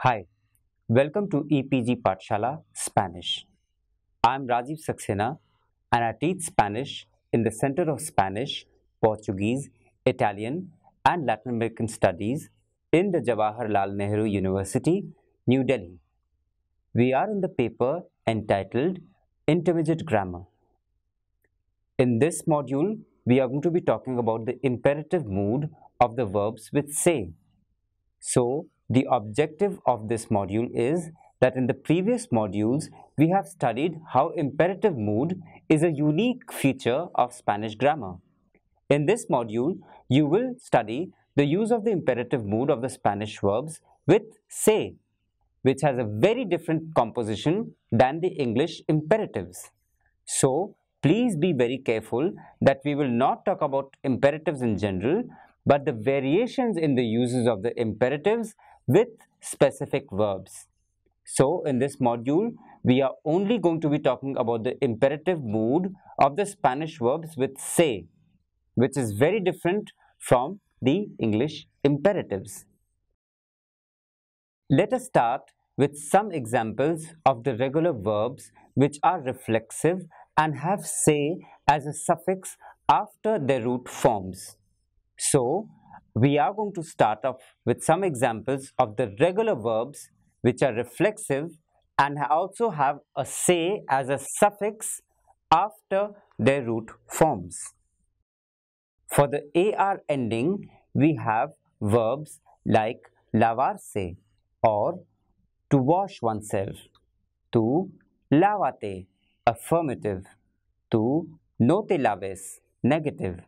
Hi, welcome to EPG Pathshala Spanish. I am Rajiv Saxena and I teach Spanish in the Center of Spanish, Portuguese, Italian and Latin American Studies in the Jawaharlal Nehru University, New Delhi. We are in the paper entitled Intermediate Grammar. In this module, we are going to be talking about the imperative mood of the verbs with se. So, the objective of this module is that in the previous modules, we have studied how imperative mood is a unique feature of Spanish grammar. In this module, you will study the use of the imperative mood of the Spanish verbs with se, which has a very different composition than the English imperatives. So, please be very careful that we will not talk about imperatives in general, but the variations in the uses of the imperatives with specific verbs. So in this module, we are only going to be talking about the imperative mood of the Spanish verbs with se, which is very different from the English imperatives. Let us start with some examples of the regular verbs which are reflexive and have se as a suffix after their root forms. So, we are going to start off with some examples of the regular verbs which are reflexive and also have a se as a suffix after their root forms. For the AR ending, we have verbs like lavarse or to wash oneself, to lavate, affirmative, to no te laves, negative,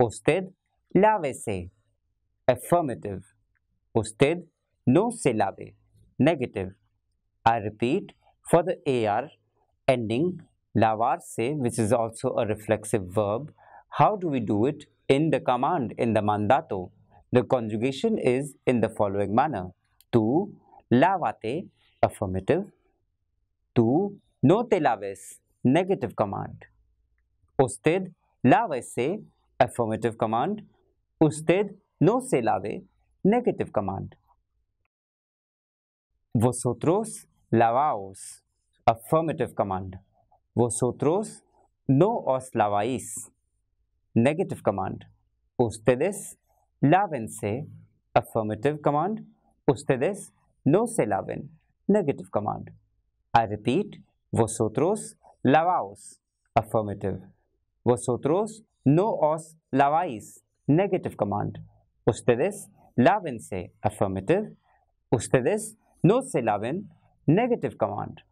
usted lávese, affirmative. Usted no se lave, negative. I repeat, for the AR ending lavarse, which is also a reflexive verb, how do we do it in the command, in the mandato? The conjugation is in the following manner. Tu lavate, affirmative. Tu no te laves, negative command. Usted lávese, affirmative command. Usted नो से लावे negative command वो सोत्रोस लावाओस affirmative command वो सोत्रोस नो ऑस लावाइस नेगेटिव कमांड उस्तेदिस लावेन से अफर्मेटिव कमांड उस्तेदिस नो से लावेन नेगेटिव कमांड आई रिपीट वो सोत्रोस लावाओस अफर्मेटिव वो सोत्रोस नो ऑस लावाइस negative command Ustedes lávense, affirmative. Ustedes no se laven, negative command.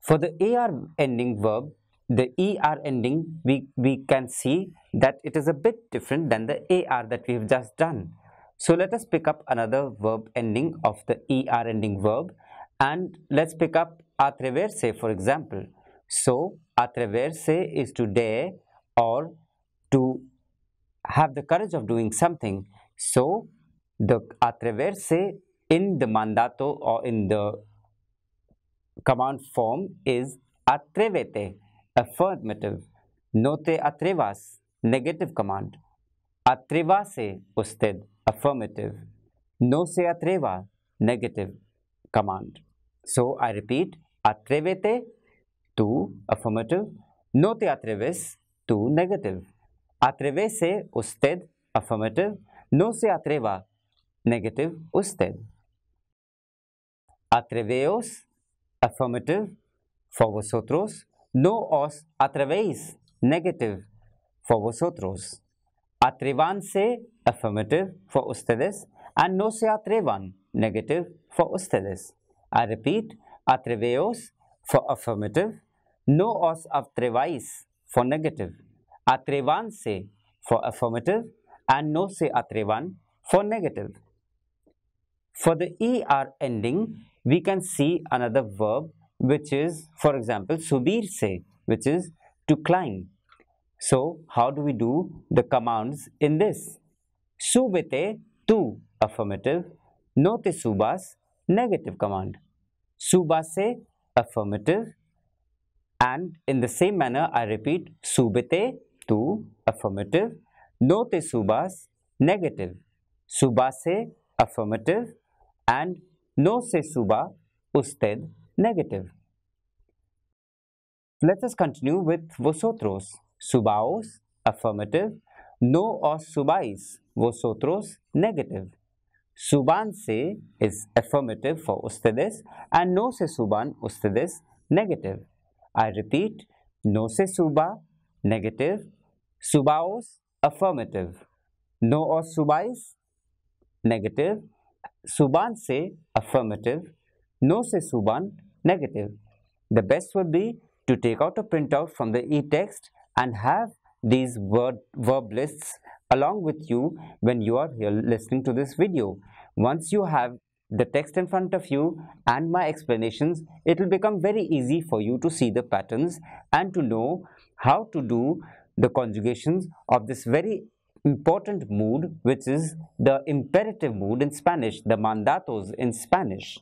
For the AR ending verb, the ER ending, we, we can see that it is a bit different than the AR that we have just done. So let us pick up another verb ending of the ER ending verb and let's pick up atreverse for example. So atreverse is to dare or to have the courage of doing something. So the atreverse in the mandato or in the command form is atrevete, affirmative. No te atrevas, negative command. Atrevase usted, affirmative. No se atreva, negative command. So I repeat, atrevete to affirmative. No te atreves to negative. Atrevese usted, affirmative. No se atreva, negative usted. Atreveos, affirmative, for vosotros. No os atrevéis, negative, for vosotros. Atrevanse, affirmative, for ustedes. And no se atrevan, negative, for ustedes. I repeat, atreveos, for affirmative. No os atreváis, for negative. Atrevanse, for affirmative. And no se atrevan, for negative. For the ER ending, we can see another verb which is for example subir se, which is to climb. So how do we do the commands in this? Subete tu affirmative, no te subas negative command. Subase affirmative and in the same manner I repeat subete tu affirmative, no te subas negative. Subase affirmative and no se suba usted negative. Let us continue with vosotros. Subaos affirmative, no os subáis, vosotros negative. Subanse is affirmative for ustedes and no se suban ustedes negative. I repeat, no se suba negative, subaos affirmative, no os subáis negative, subanse affirmative, no se suban negative. The best would be to take out a printout from the e-text and have these word verb lists along with you when you are here listening to this video. Once you have the text in front of you and my explanations, it will become very easy for you to see the patterns and to know how to do the conjugations of this very important mood which is the imperative mood in Spanish, the mandatos in Spanish.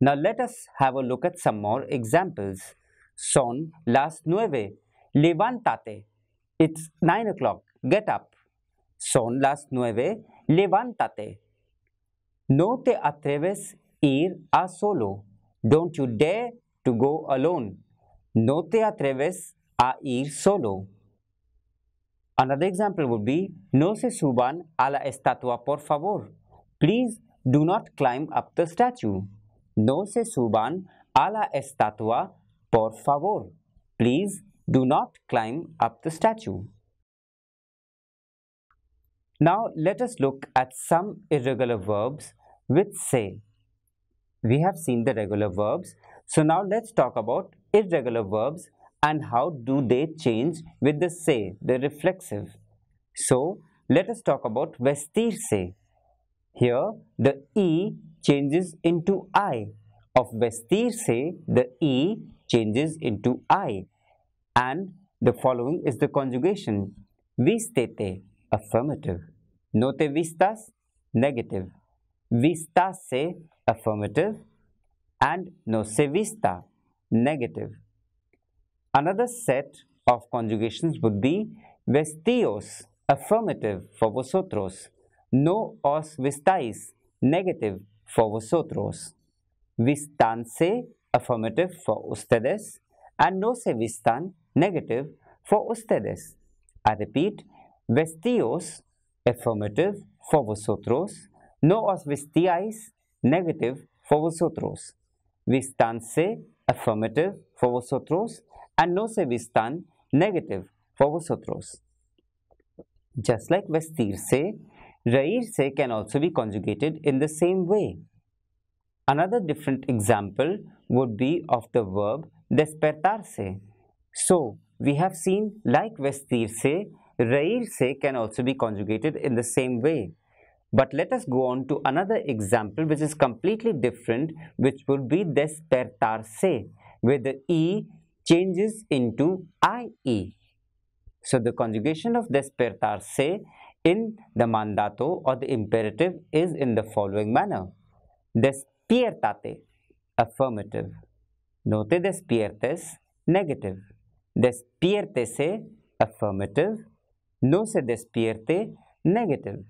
Now let us have a look at some more examples. Son las nueve. Levántate. It's nine o'clock. Get up. Son las nueve. Levántate. No te atreves ir a solo. Don't you dare to go alone. No te atreves a ir solo. Another example would be, no se suban a la estatua por favor. Please do not climb up the statue. No se suban a la estatua por favor. Please do not climb up the statue. Now let us look at some irregular verbs with se. We have seen the regular verbs. So now let's talk about irregular verbs and how do they change with the se, the reflexive. So let us talk about vestirse. Here the E changes into I. Of vestirse, the E changes into I. And the following is the conjugation. Vistete, affirmative. No te vistas, negative. Vistase, affirmative. And no se vista, negative. Another set of conjugations would be vestios, affirmative for vosotros. No os vistáis, negative for vosotros. Vistanse, affirmative for ustedes. And no se vistan, negative for ustedes. I repeat, vestíos, affirmative for vosotros. No os vestíais, negative for vosotros. Vistanse, affirmative for vosotros. And no se vistan, negative for vosotros. Just like vestirse, reírse can also be conjugated in the same way. Another different example would be of the verb despertarse. So, we have seen like vestirse, reírse can also be conjugated in the same way. But let us go on to another example which is completely different which would be despertarse where the E changes into IE. So the conjugation of despertarse in the mandato or the imperative is in the following manner. Despiértate, affirmative. No te despiertes, negative. Despiértese, affirmative. No se despierte, negative.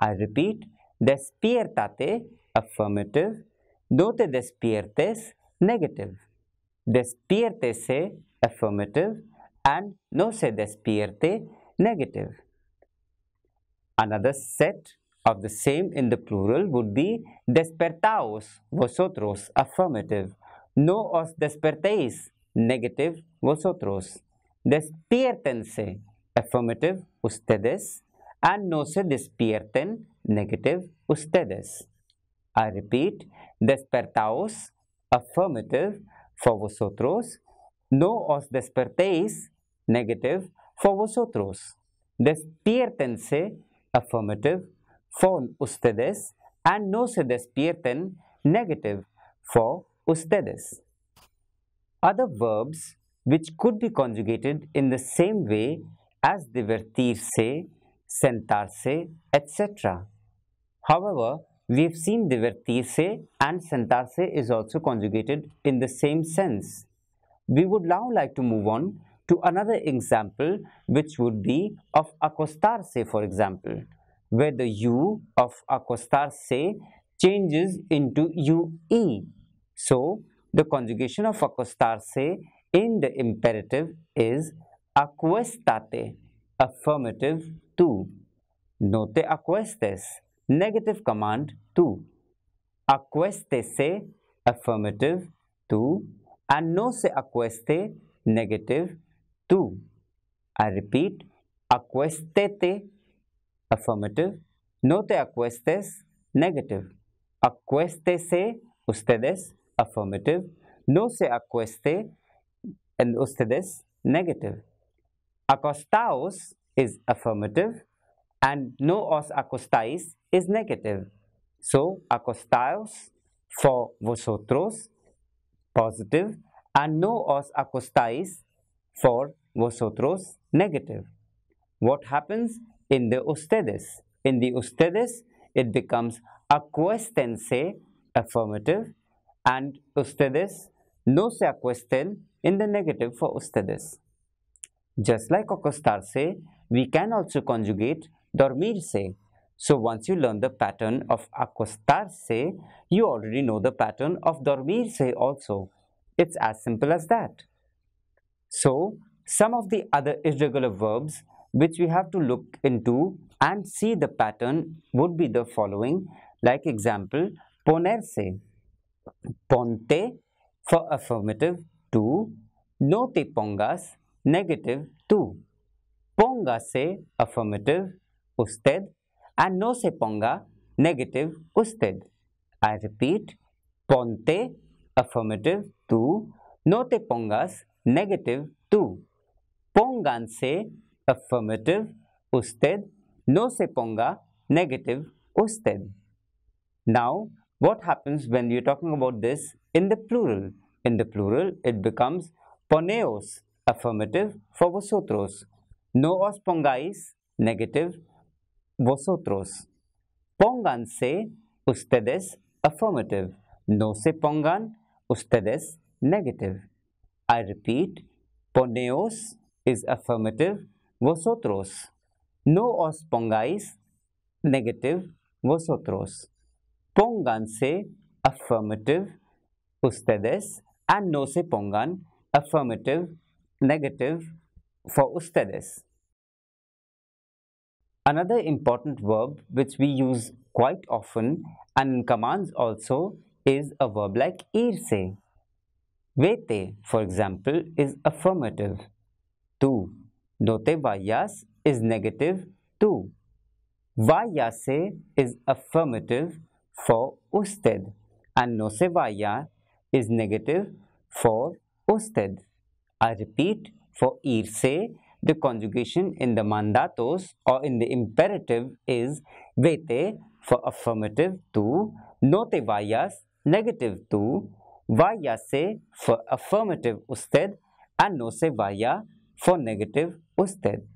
I repeat, despiértate, affirmative. No te despiertes, negative. Despiértese, affirmative. And no se despierte, negative. Another set of the same in the plural would be despertaos, vosotros, affirmative. No os despertéis, negative, vosotros. Despiértense, affirmative, ustedes. And no se despierten, negative, ustedes. I repeat, despertaos, affirmative, for vosotros. No os despertéis, negative, for vosotros. Despiértense, affirmative, for ustedes. And no se despierten, negative, for ustedes. Other verbs which could be conjugated in the same way as divertirse, sentarse, etc. However, we have seen divertirse and sentarse is also conjugated in the same sense. We would now like to move on to another example which would be of acostarse for example, where the U of acostarse changes into UE. So, the conjugation of acostarse in the imperative is acuestate, affirmative tú. Note acuestes, negative command tú. Acuéstese, affirmative tú. And no se acueste, negative tú. I repeat, acuéstete, affirmative. No te acuestes, negative. Acuéstese, ustedes, affirmative. No se acueste, and ustedes, negative. Acostaos is affirmative and no os acostáis is negative. So, acostaos for vosotros, positive, and no os acostáis for vosotros, negative. What happens in the ustedes? In the ustedes, it becomes acuéstense, affirmative, and ustedes no se acuesten in the negative for ustedes. Just like acostarse, we can also conjugate dormirse. So once you learn the pattern of acostarse, you already know the pattern of dormirse also. It's as simple as that. So some of the other irregular verbs which we have to look into and see the pattern would be the following like example ponerse ponte for affirmative to no te pongas negative tú. Póngase affirmative usted and no se ponga negative usted. I repeat, ponte affirmative tú, no te pongas negative tú. Pónganse affirmative usted, no se ponga negative usted. Now, what happens when you're talking about this in the plural? In the plural, it becomes poneos affirmative for vosotros. No os pongáis, negative, vosotros. Pónganse, ustedes, affirmative. No se pongan, ustedes, negative. I repeat, poneos is affirmative, vosotros. No os pongáis, negative, vosotros. Pónganse, affirmative, ustedes, and no se pongan, affirmative, negative for ustedes. Another important verb which we use quite often and in commands also is a verb like irse. Vete, for example, is affirmative. Tu. No te vayas is negative. Tu. Vayase is affirmative for usted and no se vaya is negative for usted. I repeat, for irse, the conjugation in the mandatos or in the imperative is vete for affirmative to, no te vayas, negative to, vayase for affirmative usted, and no se vaya for negative usted.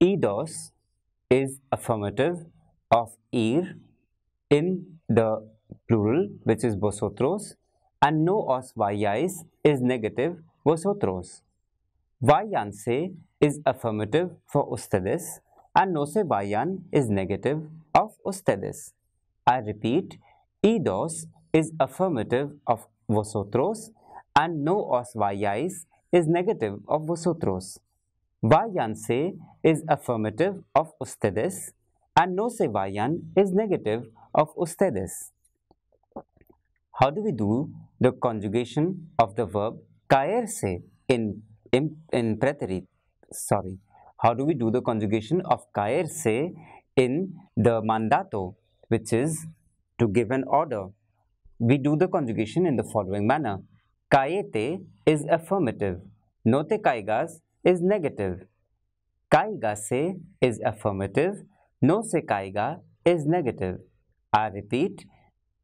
Idos is affirmative of ir in the plural which is vosotros and no os vayáis is negative vosotros. Váyanse is affirmative for ustedes and no se vayan is negative of ustedes. I repeat, idos is affirmative of vosotros and no os vayáis is negative of vosotros. Váyanse is affirmative of ustedes and no se vayan is negative of ustedes. How do we do the conjugation of the verb caerse in, in, in preterite? Sorry. How do we do the conjugation of caerse in the mandato, which is to give an order? We do the conjugation in the following manner. Caete is affirmative. No te caigas is negative. Caigase is affirmative. No se caiga is negative. I repeat,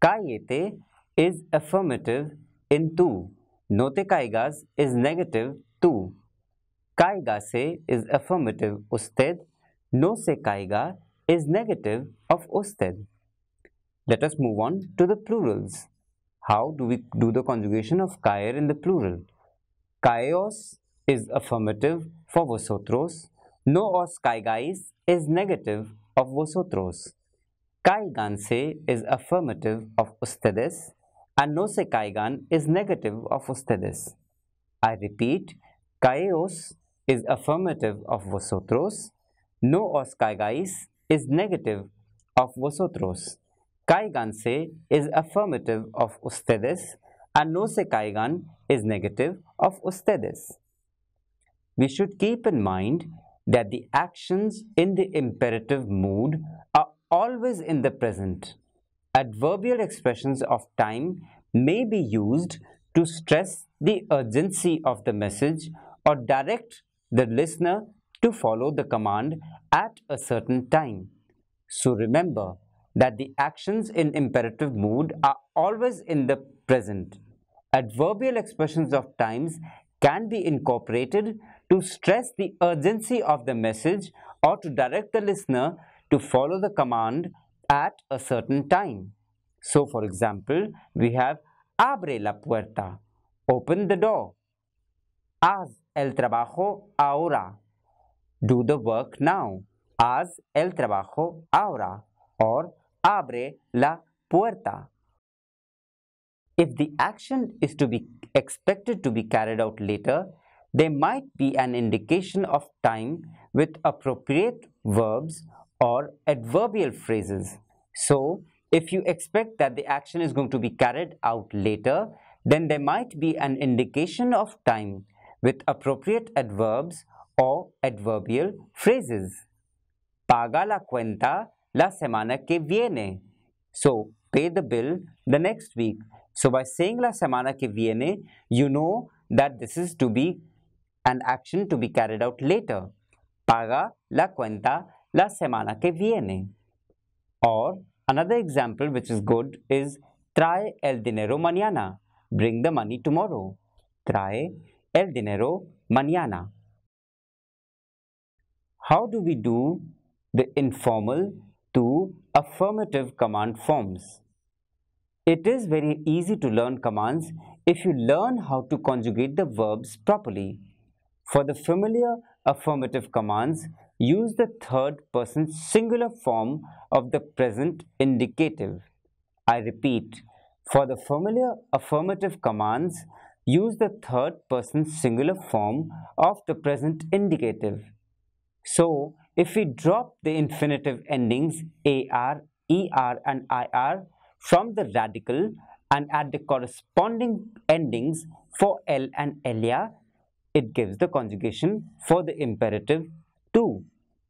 caete is affirmative in tu. No te caigas is negative tu. Caigase is affirmative usted. No se caiga is negative of usted. Let us move on to the plurals. How do we do the conjugation of caer in the plural? Caeos is affirmative for vosotros. No os caigais is negative of vosotros. Caiganse is affirmative of ustedes and no se caigan is negative of ustedes. I repeat, caeos is affirmative of vosotros, no os caigais is negative of vosotros. Caiganse is affirmative of ustedes and no se caigan is negative of ustedes. We should keep in mind that the actions in the imperative mood are always in the present. Adverbial expressions of time may be used to stress the urgency of the message or direct the listener to follow the command at a certain time. So remember that the actions in imperative mood are always in the present. Adverbial expressions of times can be incorporated to stress the urgency of the message or to direct the listener to follow the command at a certain time. So for example, we have abre la puerta, open the door. Haz el trabajo ahora, do the work now. Haz el trabajo ahora or abre la puerta. If the action is to be expected to be carried out later, there might be an indication of time with appropriate verbs or adverbial phrases. So, if you expect that the action is going to be carried out later, then there might be an indication of time with appropriate adverbs or adverbial phrases. Paga la cuenta la semana que viene. So, pay the bill the next week. So, by saying la semana que viene, you know that this is to be an action to be carried out later. Paga la cuenta la semana que viene. Or another example which is good is trae el dinero mañana. Bring the money tomorrow. Trae el dinero mañana. How do we do the informal to affirmative command forms? It is very easy to learn commands if you learn how to conjugate the verbs properly. For the familiar affirmative commands, use the third person singular form of the present indicative. I repeat, for the familiar affirmative commands, use the third person singular form of the present indicative. So, if we drop the infinitive endings AR, ER and IR from the radical and add the corresponding endings for L and Elia, it gives the conjugation for the imperative too.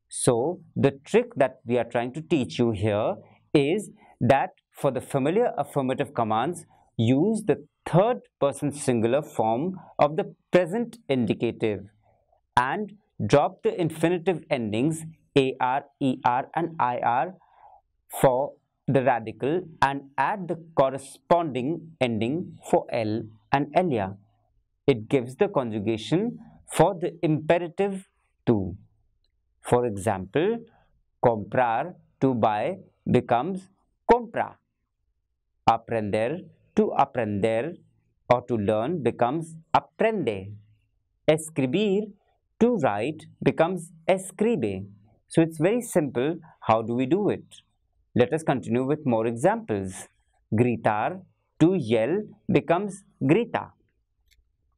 So, the trick that we are trying to teach you here is that for the familiar affirmative commands, use the third person singular form of the present indicative and drop the infinitive endings AR, ER and IR for the radical and add the corresponding ending for L and Elia. It gives the conjugation for the imperative to. For example, comprar, to buy, becomes compra. Aprender, to aprender or to learn becomes aprende. Escribir, to write becomes escribe. So it's very simple. How do we do it? Let us continue with more examples. Gritar, to yell becomes grita.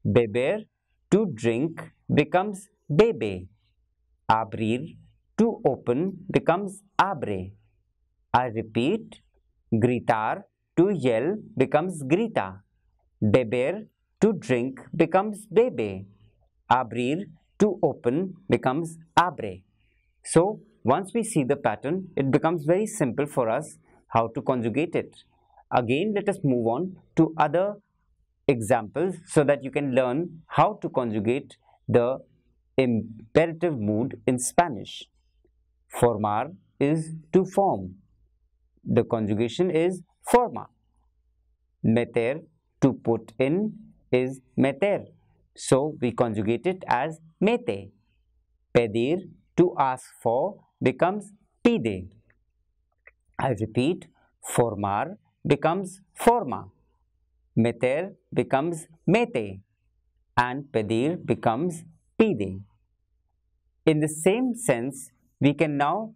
Beber, to drink becomes bebe. Abrir, to open becomes abre. I repeat, gritar, to yell becomes grita. Beber, to drink becomes bebe. Abrir, to open becomes abre. So, once we see the pattern, it becomes very simple for us how to conjugate it. Again, let us move on to other examples so that you can learn how to conjugate the imperative mood in Spanish. Formar is to form. The conjugation is forma. Meter, to put in, is meter. So, we conjugate it as mete. Pedir, to ask for, becomes pide. I repeat, formar becomes forma. Meter becomes mete. And pedir becomes pide. In the same sense, we can now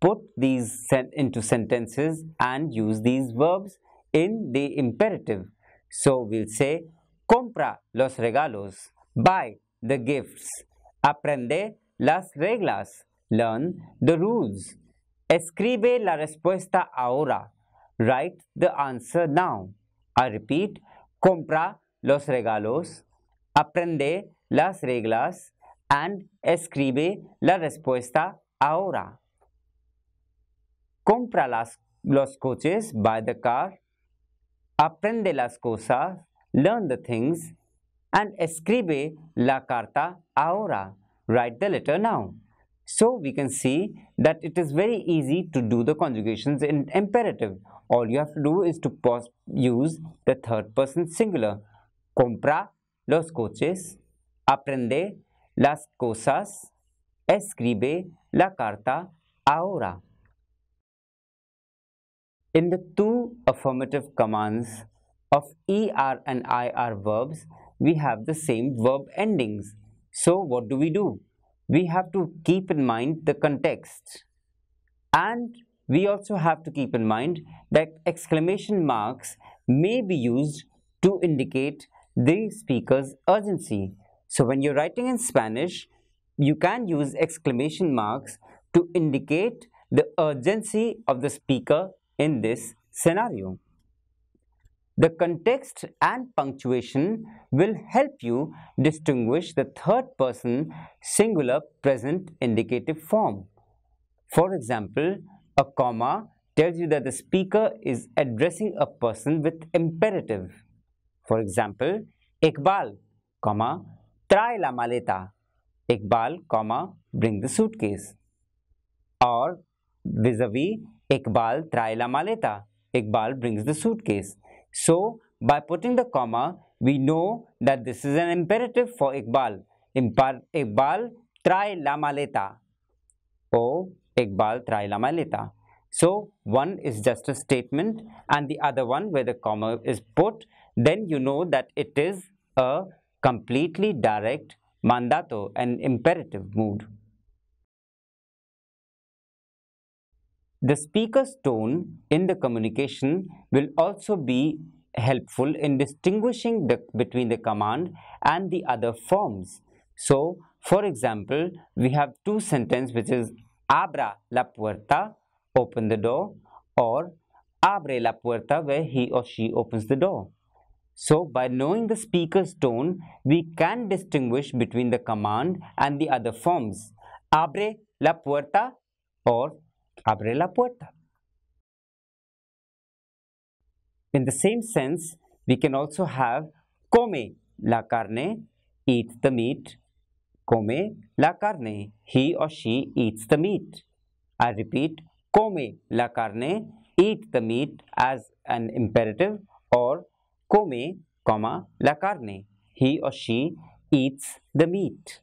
put these into sentences and use these verbs in the imperative. So we'll say, compra los regalos, buy the gifts, aprende las reglas, learn the rules, escribe la respuesta ahora, write the answer now. I repeat, compra los regalos, aprende las reglas and escribe la respuesta ahora. Compra las, los coches, buy the car, aprende las cosas, learn the things, and escribe la carta ahora, write the letter now. So we can see that it is very easy to do the conjugations in imperative. All you have to do is to use the third person singular. Compra los coches, aprende las cosas, escribe la carta ahora. In the two affirmative commands of ER and IR verbs, we have the same verb endings. So what do we do? We have to keep in mind the context. And we also have to keep in mind that exclamation marks may be used to indicate the speaker's urgency. So when you're writing in Spanish, you can use exclamation marks to indicate the urgency of the speaker in this scenario. The context and punctuation will help you distinguish the third person singular present indicative form. For example, a comma tells you that the speaker is addressing a person with imperative. For example, Iqbal, comma, trae la maleta. Iqbal, comma, bring the suitcase. Or vis-a-vis, -vis, Iqbal trae la maleta. Iqbal brings the suitcase. So, by putting the comma, we know that this is an imperative for Iqbal. Iqbal trae la maleta. Oh, Iqbal trae la maleta. So, one is just a statement and the other one where the comma is put, then you know that it is a completely direct mandato, and imperative mood. The speaker's tone in the communication will also be helpful in distinguishing the, between the command and the other forms. So, for example, we have two sentences which is abra la puerta, open the door, or abre la puerta where he or she opens the door. So, by knowing the speaker's tone, we can distinguish between the command and the other forms. Abre la puerta or abre la puerta. In the same sense, we can also have come la carne, eat the meat. Come la carne, he or she eats the meat. I repeat, come la carne, eat the meat as an imperative or come, comma, la carne, he or she eats the meat.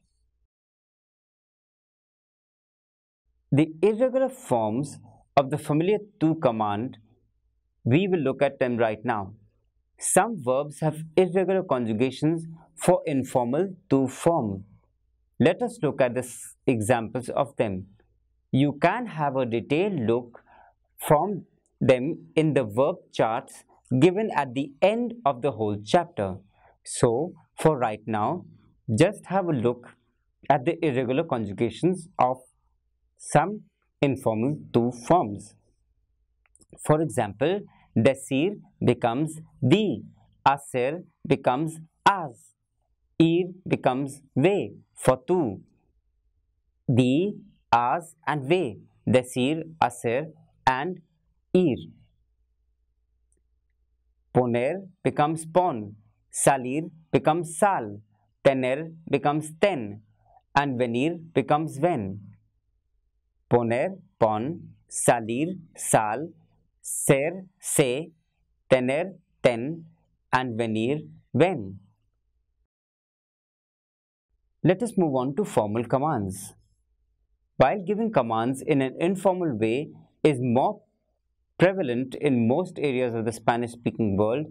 The irregular forms of the familiar to command, we will look at them right now. Some verbs have irregular conjugations for informal to form. Let us look at the examples of them. You can have a detailed look from them in the verb charts given at the end of the whole chapter. So, for right now, just have a look at the irregular conjugations of some informal to forms. For example, decir becomes di, hacer becomes haz, ir becomes ve for two. Di, haz and ve, decir, hacer and ir. Poner becomes pon, salir becomes sal, tener becomes ten, and venir becomes ven. Poner, pon, salir, sal, ser, se, tener, ten, and venir, ven. Let us move on to formal commands. While giving commands in an informal way is more prevalent in most areas of the Spanish-speaking world,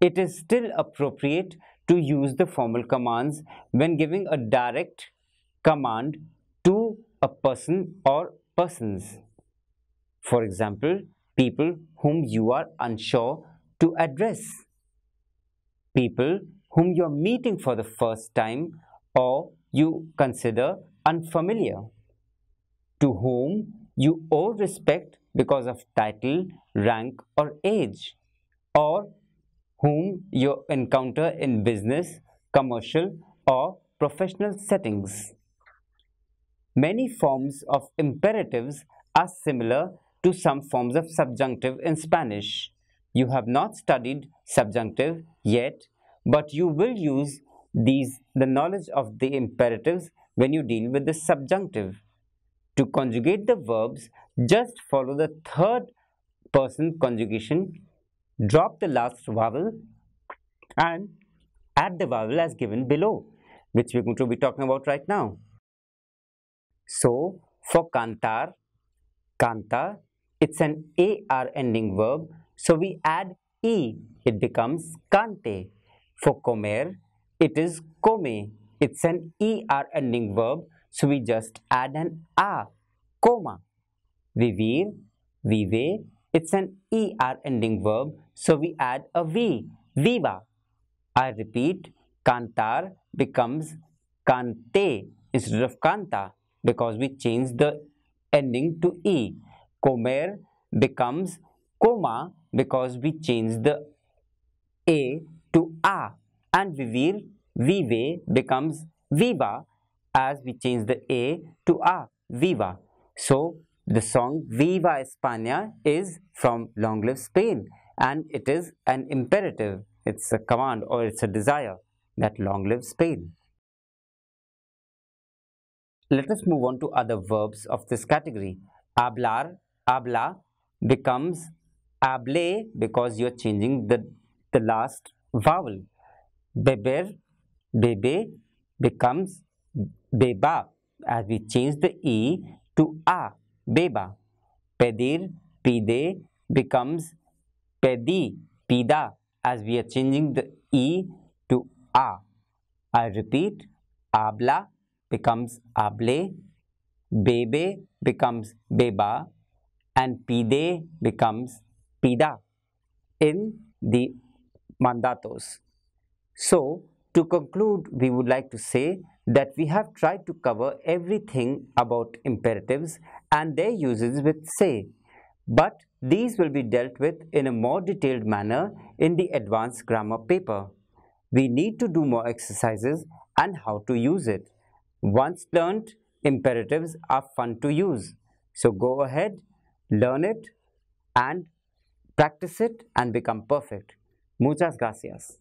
it is still appropriate to use the formal commands when giving a direct command to a person or persons. For example, people whom you are unsure to address, people whom you are meeting for the first time or you consider unfamiliar, to whom you owe respect because of title, rank or age, or whom you encounter in business, commercial or professional settings. Many forms of imperatives are similar to some forms of subjunctive in Spanish. You have not studied subjunctive yet, but you will use these the knowledge of the imperatives when you deal with the subjunctive. To conjugate the verbs, just follow the third person conjugation, drop the last vowel and add the vowel as given below, which we're going to be talking about right now. So, for cantar, canta, it's an AR ending verb, so we add E, it becomes cante. For comer, it is come, it's an ER ending verb, so we just add an A, coma. Vivir, vive, it's an ER ending verb, so we add a V, viva. I repeat, cantar becomes cante instead of canta because we change the ending to E. Comer becomes coma because we change the A to A and vivir, vive becomes viva as we change the A to A, viva. So the song Viva España is from Long Live Spain and it is an imperative. It's a command or it's a desire that long live Spain. Let us move on to other verbs of this category. Hablar, habla becomes hable because you are changing the, the last vowel. Beber, bebe becomes beba as we change the E to A, beba. Pedir, pide becomes pedi, pida as we are changing the E to A. I repeat, habla becomes hable, bebe becomes beba, and pide becomes pida in the mandatos. So, to conclude, we would like to say that we have tried to cover everything about imperatives and their uses with se, but these will be dealt with in a more detailed manner in the advanced grammar paper. We need to do more exercises and how to use it. Once learned, imperatives are fun to use. So go ahead, learn it and practice it and become perfect. Muchas gracias.